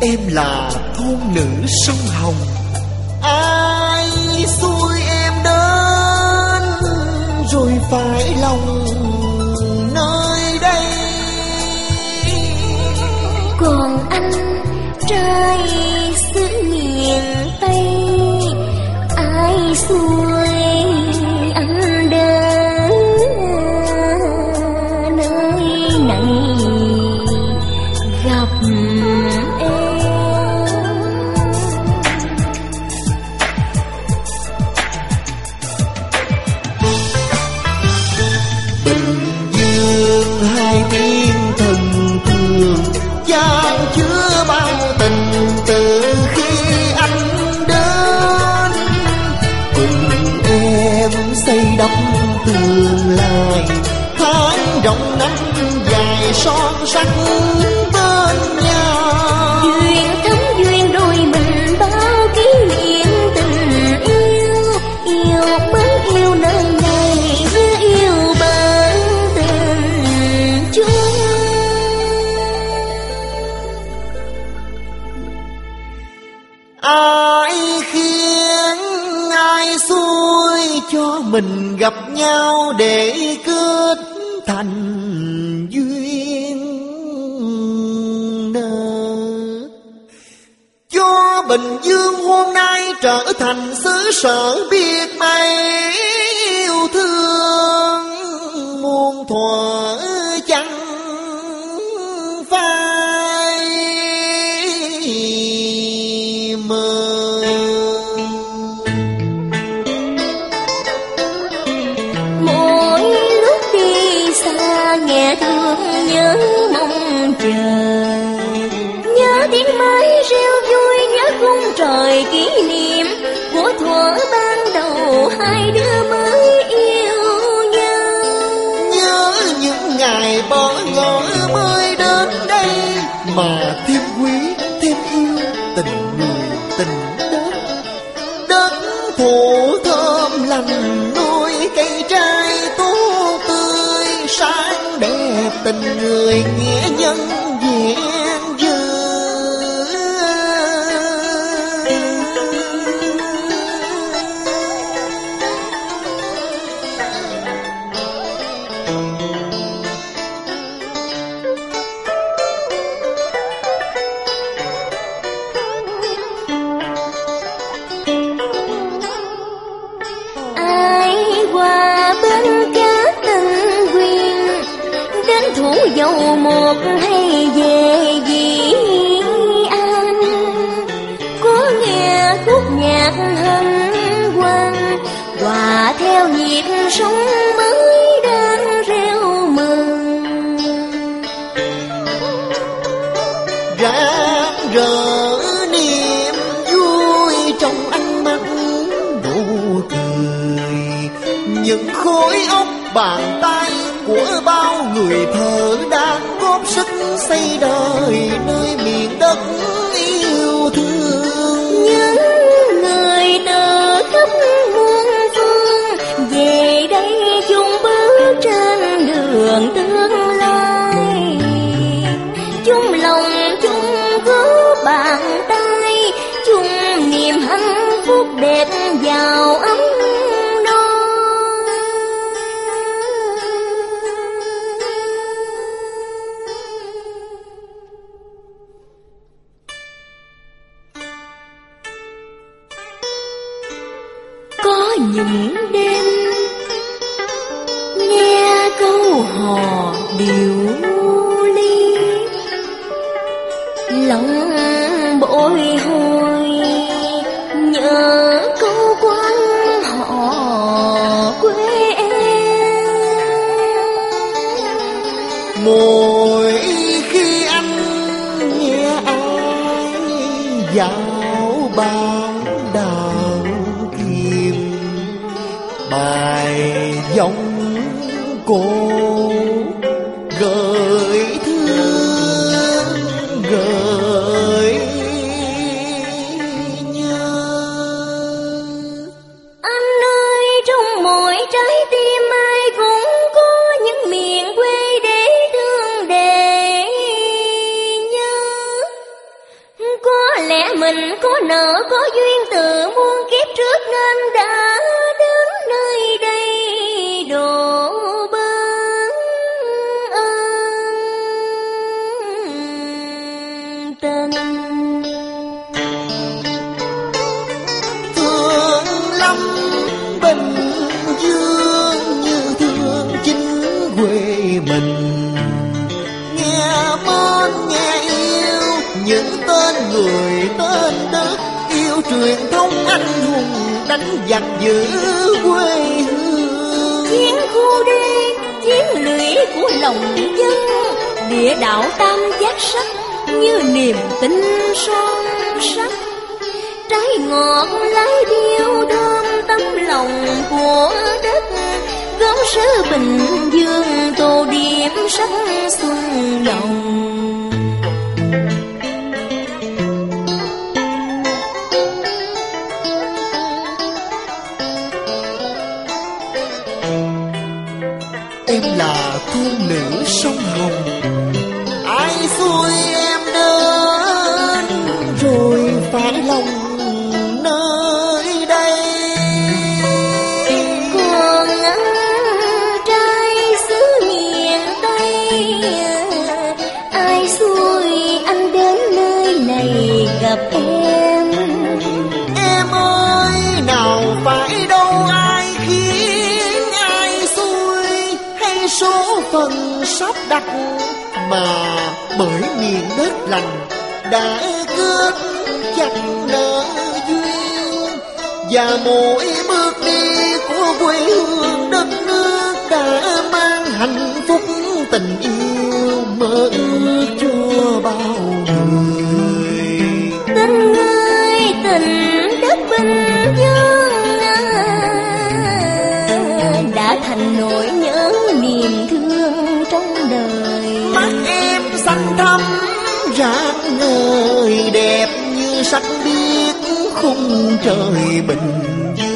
Em là thôn nữ sông Hồng. Ai xui em đến, Rồi phải lòng nơi đây. Còn anh trai xứ miền Tây, Ai xuôi anh đến nơi này gặp son sắc bên nhau. Duyên thắm duyên đôi mình bao kỷ niệm tình yêu Yêu mến yêu nơi này như yêu bản tình chung Ai khiến ai xui cho mình gặp nhau để kết thành duyên trở thành xứ sở biết bay yêu thương, muôn thuở chẳng phai. Mờ Mỗi lúc đi xa nghe thương nhớ Ngài bỏ ngỏ mới đến đây. Mà thêm quý, thêm yêu tình người tình đất. Đất thổ thơm lành nuôi cây trai tốt tươi. Sáng đẹp tình người nghĩa nhân vẹn dầu một hay về Dĩ An Có nghe khúc nhạc hân hoan, Hòa theo nhịp sống mới đang reo mừng. Rạng rỡ niềm vui trong ánh mắt nụ cười, những khối óc bàn tay của bao người thợ đang góp sức xây đời nơi miền đất những đêm. Nghe câu hò điệu ly. Lòng bồi hồi nhớ câu quan họ quê em. Mỗi khi anh nghe ai dạo bàn đào dài dòng cô gợi thương gợi nhớ. Anh ơi, trong mỗi trái tim ai cũng có những miền quê để thương để nhớ. Có lẽ mình có nợ, có duyên từ muôn kiếp trước nên đã những tên người tên đất yêu truyền thống anh hùng đánh giặc giữ quê hương. Chiến khu đê chiến lũy của lòng dân, địa đạo tam giác sắc như niềm tin son sắc. Trái ngọt lái điêu thơm tấm lòng của đất, gấu sứ bình dương tô điểm sắc xuân lòng gặp em. Em ơi, nào phải đâu ai khiến ai xui. Hay số phận sắp đặt Mà bởi miền đất lành đã kết chặt nợ duyên. Và mỗi bước đi của quê hương đất nước Đã mang hạnh phúc tình yêu mơ ước cho bao mình đất bình dương à. đã thành nỗi nhớ niềm thương trong đời. Mắt em xanh thắm, rạng người đẹp như sắc biếc khung trời bình dương.